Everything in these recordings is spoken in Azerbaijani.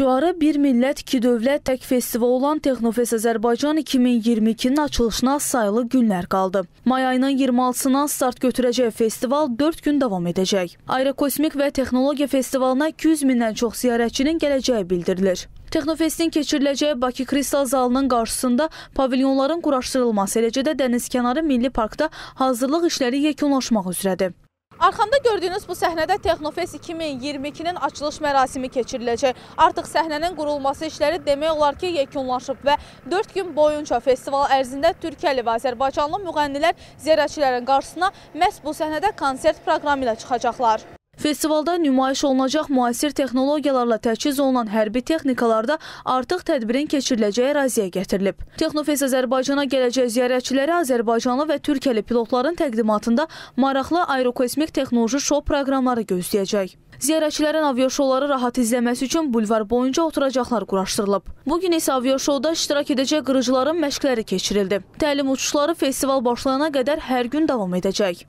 Şüarı Bir millət, iki dövlət tək festival olan Texnofest Azərbaycan 2022-nin açılışına sayılı günlər qaldı. May ayının 26-sından start götürəcək festival 4 gün davam edəcək. Aerokosmik və Texnologiya festivalına 200 mindən çox ziyarətçinin gələcəyi bildirilir. Texnofestin keçiriləcəyi Bakı Kristal zalının qarşısında pavilyonların quraşdırılması, eləcə də dənizkənarı Milli Parkda hazırlıq işləri yekunlaşmaq üzrədir. Arxamda gördüyünüz bu səhnədə Texnofest 2022-nin açılış mərasimi keçiriləcək. Artıq səhnənin qurulması işləri demək olar ki, yekunlaşıb və 4 gün boyunca festival ərzində Türkiyəli və Azərbaycanlı müğənnilər ziyarətçilərin qarşısına məhz bu səhnədə konsert proqramı ilə çıxacaqlar. Festivalda nümayiş olunacaq müasir texnologiyalarla təchiz olunan hərbi texnikalar da artıq tədbirin keçiriləcəyi əraziyə gətirilib. Texnofest Azərbaycana gələcək ziyarətçiləri Azərbaycanlı və Türkiyəli pilotların təqdimatında maraqlı aerokosmik texnoloji şou proqramları gözləyəcək. Ziyarətçilərin aviaşouları rahat izləməsi üçün bulvar boyunca oturacaqlar quraşdırılıb. Bu gün isə aviaşouda iştirak edəcək qırıcıların məşqləri keçirildi. Təlim uçuşları festival başlayana qədər hər gün davam edəcək.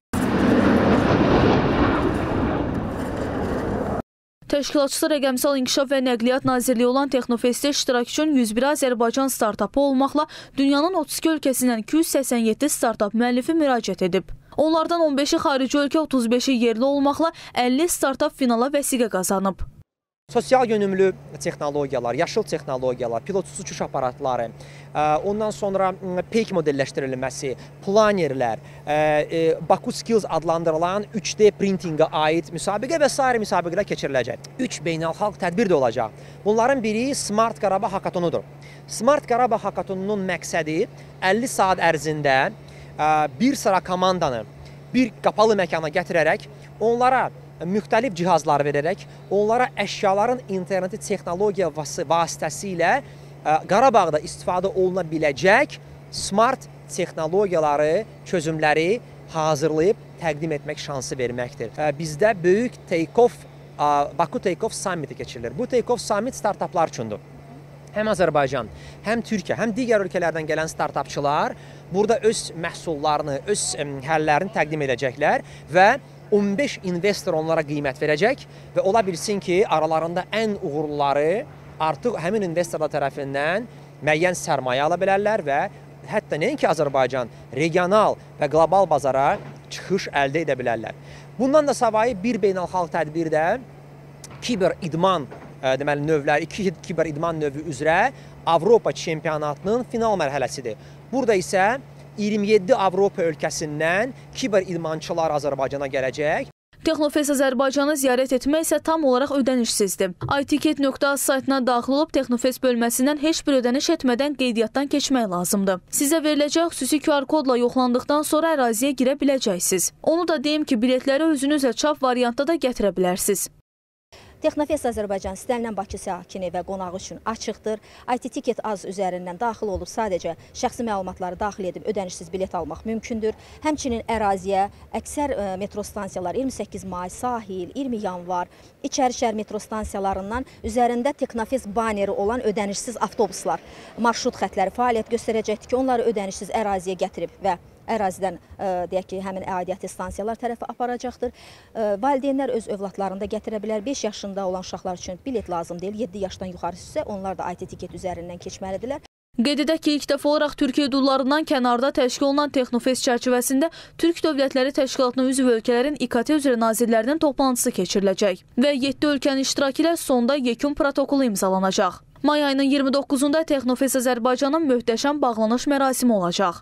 Təşkilatçısı Rəqəmsal İnkişaf və Nəqliyyat Nazirliyi olan Texnofestdə iştirak üçün 101 Azərbaycan startapı olmaqla dünyanın 32 ölkəsindən 287 startap müəllifi müraciət edib. Onlardan 15-i xarici ölkə, 35-i yerli olmaqla 50 startap finala vəsiqə qazanıb. Sosial yönümlü texnologiyalar, yaşıl texnologiyalar, pilotsuz uçuş aparatları, ondan sonra peyk modelləşdirilməsi, planerlər, Baku Skills adlandırılan 3D printingə aid müsabiqə və s. müsabiqələr keçiriləcək. 3 beynəlxalq tədbir də olacaq. Bunların biri Smart Qarabağ Hakatonudur. Smart Qarabağ Hakatonunun məqsədi 50 saat ərzində bir sıra komandanı bir qapalı məkana gətirərək onlara müxtəlif cihazlar verərək onlara əşyaların interneti texnologiya vasitəsilə Qarabağda istifadə oluna biləcək smart texnologiyaları, çözümləri hazırlayıb təqdim etmək şansı verməkdir. Bizdə böyük Take-off Baku Take-off Summit keçirilir. Bu Take-off Summit startaplar üçündür. Həm Azərbaycan, həm Türkiyə, həm digər ölkələrdən gələn startapçılar burada öz məhsullarını, öz həllərini təqdim edəcəklər və 15 investor onlara qiymət verəcək və ola bilsin ki, aralarında ən uğurluları artıq həmin investorlar tərəfindən müəyyən sərmayə ala bilərlər və hətta nəinki Azərbaycan, regional və qlobal bazara çıxış əldə edə bilərlər. Bundan da savayı bir beynəlxalq tədbirdə kiber idman deməli növləri, iki kiber idman növü üzrə Avropa çempionatının final mərhələsidir. Burada isə 27 Avropa ölkəsindən kiber idmançılar Azərbaycana gələcək. Texnofest Azərbaycanı ziyarət etmək isə tam olaraq ödənişsizdir. itiket.az saytına daxil olub Texnofest bölməsindən heç bir ödəniş etmədən qeydiyyatdan keçmək lazımdır. Sizə veriləcək xüsusi QR kodla yoxlandıqdan sonra əraziyə girə biləcəksiniz. Onu da deyim ki, biletləri özünüzlə çap variantda da gətirə bilərsiniz. Texnofest Azərbaycan istənilən Bakı sakini və qonağı üçün açıqdır. IT tiket az üzərindən daxil olub sadəcə şəxsi məlumatları daxil edib ödənişsiz bilet almaq mümkündür. Həmçinin əraziyə əksər e, metro stansiyalar 28 may, sahil, 20 yanvar, İçərişəhər metro stansiyalarından üzərində Texnofest baneri olan ödənişsiz avtobuslar, marşrut xətləri fəaliyyət göstərəcəkdir ki, onları ödənişsiz əraziyə gətirib və ərazidən e, deyək ki, həmin aidiyyəti stansiyalar tərəfi aparacaqdır. E, valideynlər öz övladlarını da gətirə bilər. 5 yaşında olan uşaqlar üçün bilet lazım deyil. 7 yaşdan yuxarısı isə onlar da IT tiket üzərindən keçməlidirlər. Qeyd edək ki, ilk dəfə olaraq Türkiyə yollarından kənarda təşkil olunan Texnofest çərçivəsində Türk Dövlətləri Təşkilatına üzv ölkələrin İKT üzrə nazirlərinin toplantısı keçiriləcək və 7 ölkənin iştirakı ilə sonda yekun protokolu imzalanacaq. May ayının 29-da Texnofest Azərbaycanın möhtəşəm bağlanış mərasimi olacaq.